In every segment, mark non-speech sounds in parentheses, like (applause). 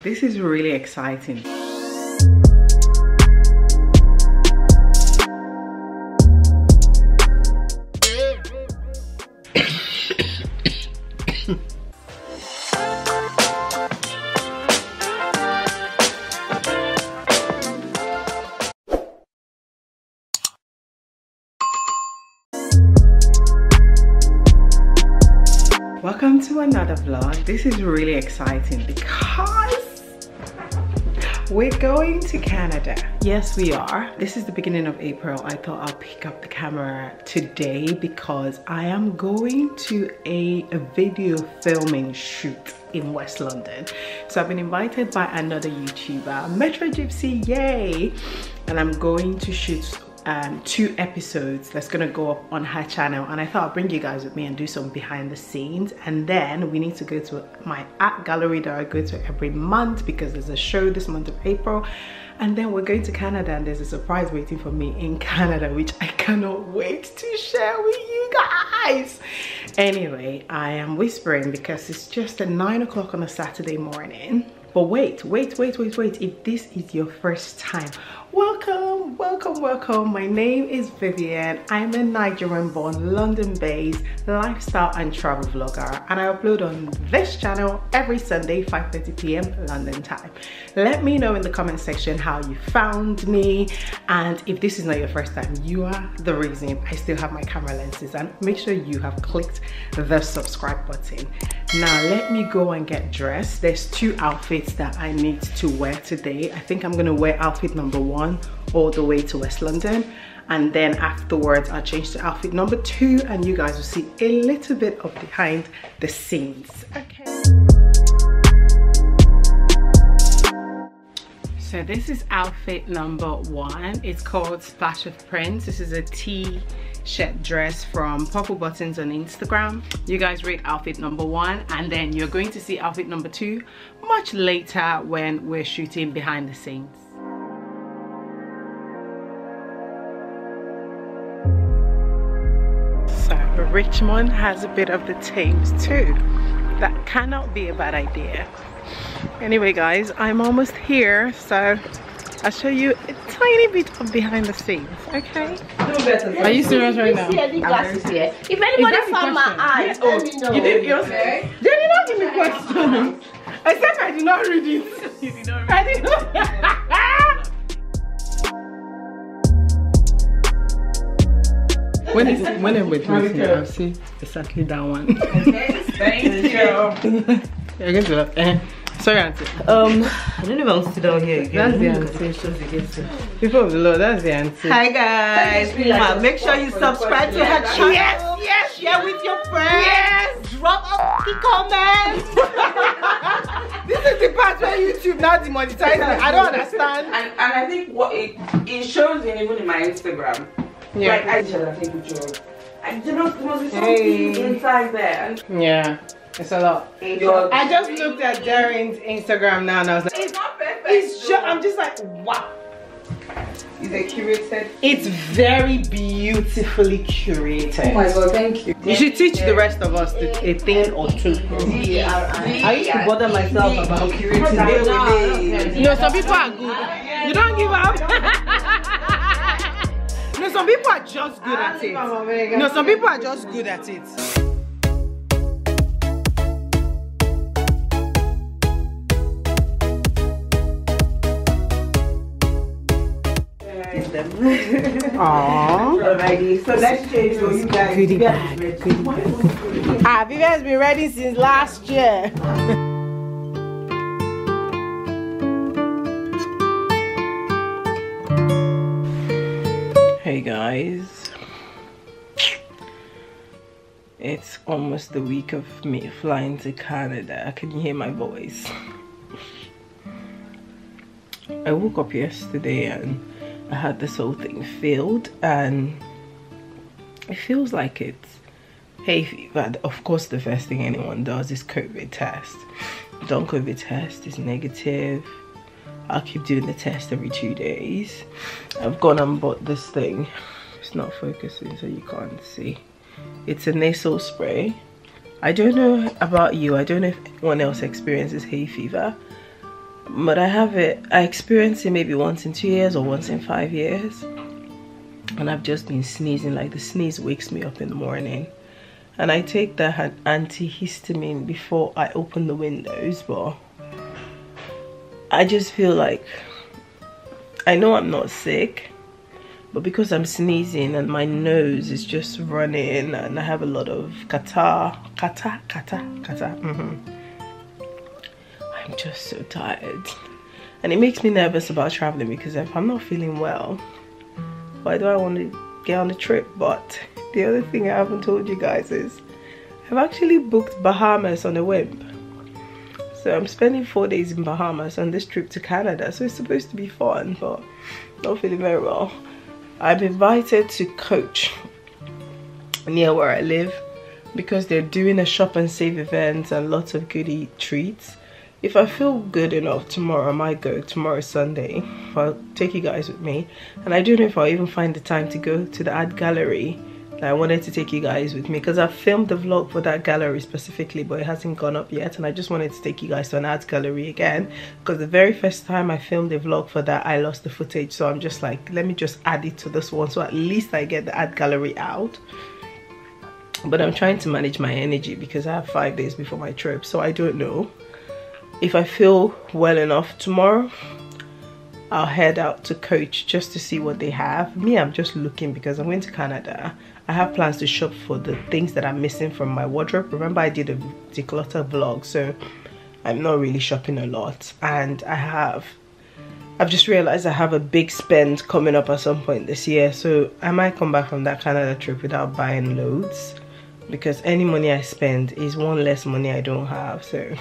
This is really exciting. Welcome to another vlog. This is really exciting because we're going to Canada. Yes, we are. This is the beginning of April. I thought I'll pick up the camera today because I am going to a, a video filming shoot in West London. So I've been invited by another YouTuber, Metro Gypsy, yay! And I'm going to shoot um, two episodes that's gonna go up on her channel and I thought I'd bring you guys with me and do some behind the scenes. And then we need to go to my art gallery that I go to every month because there's a show this month of April. And then we're going to Canada and there's a surprise waiting for me in Canada which I cannot wait to share with you guys. Anyway I am whispering because it's just at nine o'clock on a Saturday morning but wait wait wait wait wait. If this is your first time welcome welcome welcome. My name is vivian i'm a nigerian born london based lifestyle and travel vlogger and i upload on this channel every sunday 5 30 p.m london time. Let me know in the comment section how you found me and if this is not your first time you are the reason. I still have my camera lenses and make sure you have clicked the subscribe button. Now let me go and get dressed. There's two outfits that i need to wear today. I think i'm gonna wear outfit number one all the way to West London and then afterwards I'll change to outfit number two and you guys will see a little bit of behind the scenes. Okay. So this is outfit number one. It's called splash of prince. This is a t-shirt dress from purple buttons on instagram you guys rate outfit number one and then you're going to see outfit number two much later when we're shooting behind the scenes So Richmond has a bit of the Thames too. That cannot be a bad idea. Anyway guys, I'm almost here, so I'll show you a tiny bit of behind the scenes, okay? Are you serious right now? Glasses here. If anybody found my eyes, oh, let me know. You did yours? Okay. They did not give me questions. Except I did not read it. (laughs) you did not read I did not. (laughs) when it's when I'm with you, I'll see exactly that one. Okay, (laughs) thank you. You're going to eh. Sorry auntie. Um I don't know if I'll sit down here again. That's the auntie. People of the Lord, that's the auntie. Hi guys. Mwah. Make sure you subscribe to her channel. Yes, yes, Share with your friends. Yes. Drop a the comments. (laughs) this is the part where YouTube now demonetizes me. I don't understand. And, and I think what it, it shows in even in my Instagram. Yeah. Like I should have taken picture of. I don't know there must be something Hey. inside there. And Yeah, it's a lot. I just looked at Darren's Instagram now and I was like, it's not perfect. it's just, I'm just like, wow. It's a curated. It's very beautifully curated. Oh my god, thank you. You should teach the rest of us a thing or two. I used to bother myself about curating You know, some people are good. You don't give up. (laughs) no, some people are just good at it. No, some people are just good at it. Aww. (laughs) Alrighty, so let's change for you guys. Goodie Yeah. bag. Goodie bag. Ah, Vivian's been ready since last year. (laughs) hey guys. It's almost the week of me flying to Canada. I Can you hear my voice? (laughs) I woke up yesterday and I had this whole thing filled and it feels like it's hay fever. Of course, the first thing anyone does is COVID test. Done COVID test is negative. I'll keep doing the test every two days. I've gone and bought this thing. It's not focusing, so you can't see. It's a nasal spray. I don't know about you. I don't know if anyone else experiences hay fever, but I have it, I experience it maybe once in two years or once in five years. And I've just been sneezing, like the sneeze wakes me up in the morning. And I take the antihistamine before I open the windows, but I just feel like I know I'm not sick, but because I'm sneezing and my nose is just running and I have a lot of catarrh, catarrh, catarrh, catarrh. Mm -hmm. I'm just so tired. And it makes me nervous about traveling because if I'm not feeling well, why do I want to get on a trip? But the other thing I haven't told you guys is I've actually booked Bahamas on a whim. So I'm spending four days in Bahamas on this trip to Canada. So it's supposed to be fun, but not feeling very well. I'm invited to coach near where I live because they're doing a shop and save event and lots of goodie treats. If I feel good enough tomorrow, I might go. Tomorrow Sunday. I'll take you guys with me. And I don't know if I'll even find the time to go to the art gallery that I wanted to take you guys with me because I filmed the vlog for that gallery specifically but it hasn't gone up yet and I just wanted to take you guys to an art gallery again because the very first time I filmed the vlog for that I lost the footage so I'm just like let me just add it to this one so at least I get the art gallery out but I'm trying to manage my energy because I have five days before my trip so I don't know if I feel well enough tomorrow I'll head out to Coach just to see what they have. Me, I'm just looking because I'm going to Canada. I have plans to shop for the things that I'm missing from my wardrobe. Remember I did a declutter vlog, so I'm not really shopping a lot. And I have, I've just realized I have a big spend coming up at some point this year. So I might come back from that Canada trip without buying loads. Because any money I spend is one less money I don't have. So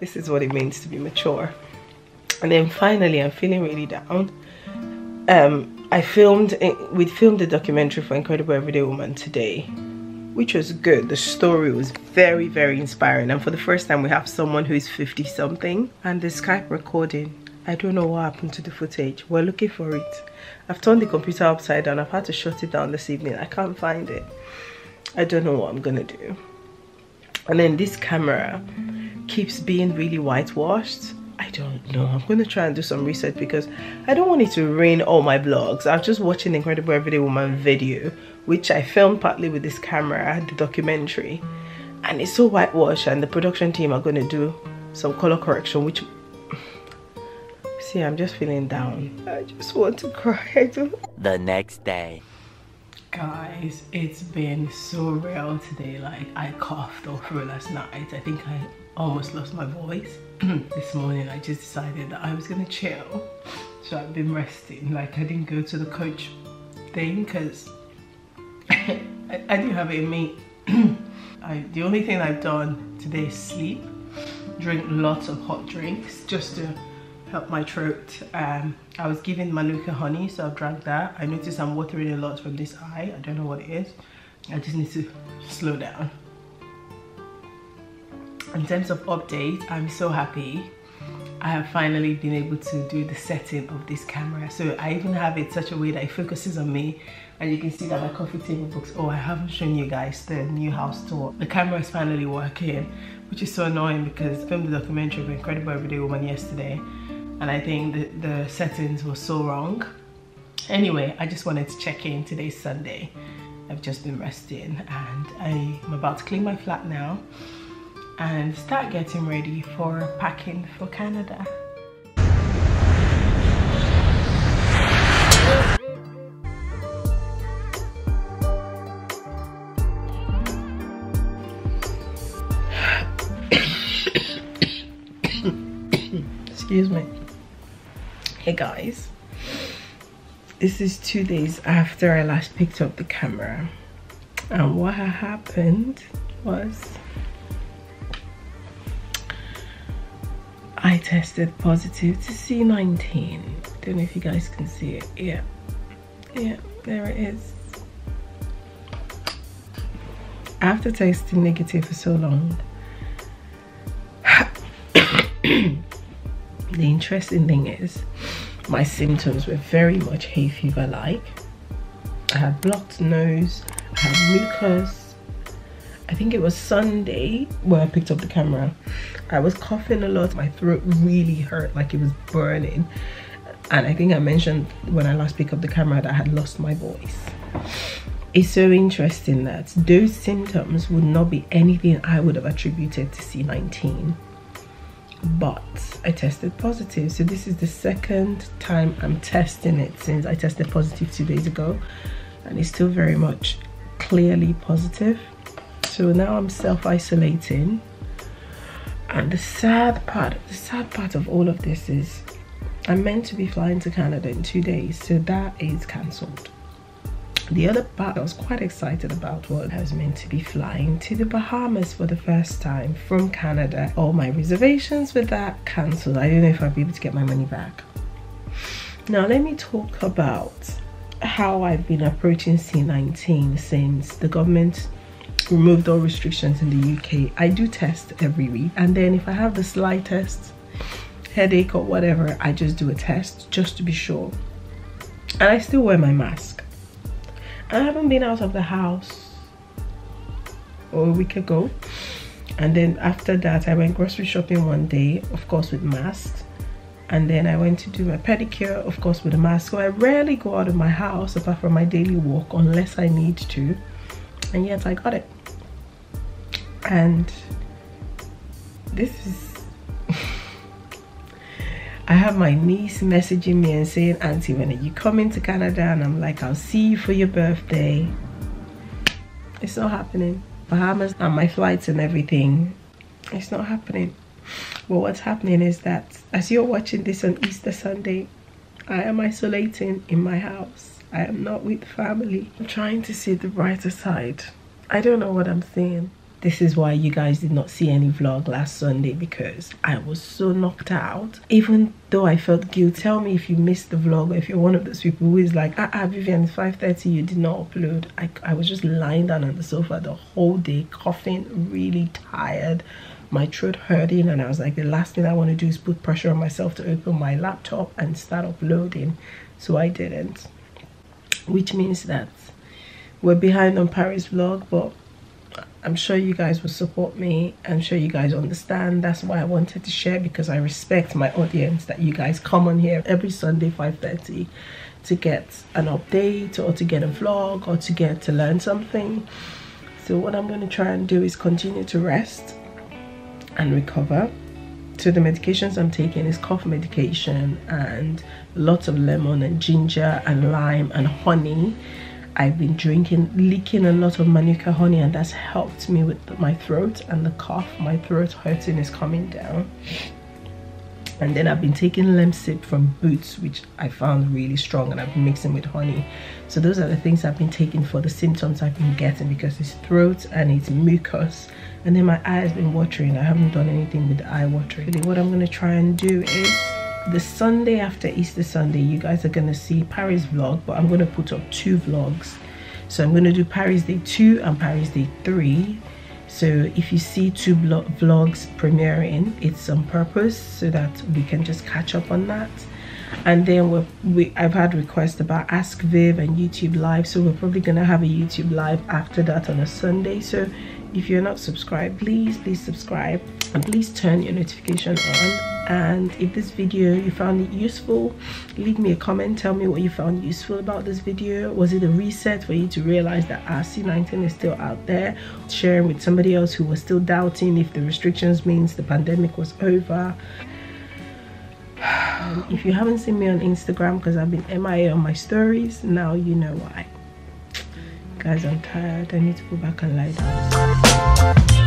this is what it means to be mature. And then finally i'm feeling really down. Um i filmed we filmed a documentary for incredible everyday woman today which was good. The story was very very inspiring. And for the first time we have someone who is 50 something and the skype recording. I don't know what happened to the footage. We're looking for it. I've turned the computer upside down. I've had to shut it down this evening. I can't find it. I don't know what i'm gonna do and then this camera keeps being really whitewashed I don't know. I'm going to try and do some research because I don't want it to ruin all my vlogs. I was just watching Incredible Everyday Woman video, which I filmed partly with this camera, the documentary. And it's so whitewashed and the production team are going to do some color correction, which... (sighs) See, I'm just feeling down. I just want to cry. The next day. Guys, it's been so real today. Like, I coughed all through last night. I think I almost lost my voice. (clears throat) this morning I just decided that I was gonna chill. So I've been resting. Like I didn't go to the coach thing because (laughs) I, I, didn't have it in me. (clears throat) I, the only thing I've done today is sleep, drink lots of hot drinks just to help my throat. Um, I was given Manuka honey, so I've drank that. I noticed I'm watering a lot from this eye. I don't know what it is. I just need to slow down in terms of update i'm so happy i have finally been able to do the setting of this camera so i even have it such a way that it focuses on me and you can see that my coffee table books oh i haven't shown you guys the new house tour the camera is finally working which is so annoying because i filmed the documentary of incredible everyday woman yesterday and i think the, the settings were so wrong. Anyway i just wanted to check in. Today's sunday. I've just been resting and i'm about to clean my flat now and start getting ready for packing for Canada. Hey guys. This is two days after I last picked up the camera. And what happened was I tested positive to C19. Don't know if you guys can see it. Yeah, yeah, there it is. After testing negative for so long, (coughs) the interesting thing is my symptoms were very much hay fever like. I had blocked nose, I had mucus. I think it was Sunday where I picked up the camera I was coughing a lot. My throat really hurt, like it was burning. And I think I mentioned when I last picked up the camera that I had lost my voice. It's so interesting that those symptoms would not be anything I would have attributed to C19 but I tested positive. So this is the second time I'm testing it since I tested positive two days ago and it's still very much clearly positive. So now I'm self-isolating and the sad part, the sad part of all of this is I'm meant to be flying to Canada in two days, so that is cancelled. The other part I was quite excited about was I was meant to be flying to the Bahamas for the first time from Canada. All my reservations for that cancelled. I don't know if I'll be able to get my money back. Now let me talk about how I've been approaching C19 since the government removed all restrictions in the UK. I do test every week and then if I have the slightest headache or whatever, I just do a test just to be sure. And I still wear my mask. I haven't been out of the house a week ago. And then after that, I went grocery shopping one day, of course, with masks. And then I went to do my pedicure, of course, with a mask. So I rarely go out of my house apart from my daily walk unless I need to. And yet I got it. And this is I have my niece messaging me and saying, Auntie, when are you coming to Canada? And I'm like, I'll see you for your birthday. It's not happening. Bahamas and my flights and everything, it's not happening. But what's happening is that as you're watching this on Easter Sunday, I am isolating in my house. I am not with family. I'm trying to see the brighter side. I don't know what I'm saying this is why you guys did not see any vlog last sunday because i was so knocked out. Even though i felt guilt tell me if you missed the vlog or if you're one of those people who is like ah, ah vivian 5:30, you did not upload. I, I was just lying down on the sofa the whole day coughing really tired. My throat hurting and i was like the last thing i want to do is put pressure on myself to open my laptop and start uploading. So i didn't. Which means that we're behind on paris vlog but I'm sure you guys will support me. I'm sure you guys understand. That's why I wanted to share because I respect my audience that you guys come on here every Sunday 5.30 to get an update or to get a vlog or to get to learn something. So what I'm going to try and do is continue to rest and recover. So the medications I'm taking is cough medication and lots of lemon and ginger and lime and honey I've been drinking, leaking a lot of manuka honey and that's helped me with my throat and the cough. My throat hurting is coming down. And then I've been taking Lemsip from Boots, which I found really strong and I've been mixing with honey. So those are the things I've been taking for the symptoms I've been getting because it's throat and it's mucus. And then my eye has been watering. I haven't done anything with the eye watering. What I'm gonna try and do is the sunday after easter sunday you guys are gonna see paris vlog but i'm gonna put up two vlogs. So i'm gonna do paris day two and paris day three. So if you see two vlogs premiering it's on purpose so that we can just catch up on that. And then we're, we i've had requests about ask viv and youtube live so we're probably gonna have a youtube live after that on a sunday. So if you're not subscribed please please subscribe and please turn your notification on. And if this video you found it useful leave me a comment. Tell me what you found useful about this video. Was it a reset for you to realize that rc19 is still out there? Sharing with somebody else who was still doubting if the restrictions means the pandemic was over. Um, if you haven't seen me on instagram because i've been mia on my stories now you know why. Guys i'm tired. I need to go back and lie down